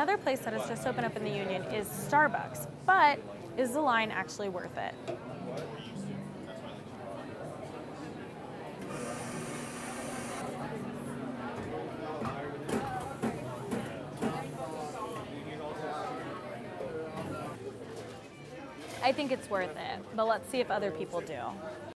Another place that has just opened up in the Union is Starbucks, but is the line actually worth it? I think it's worth it, but let's see if other people do.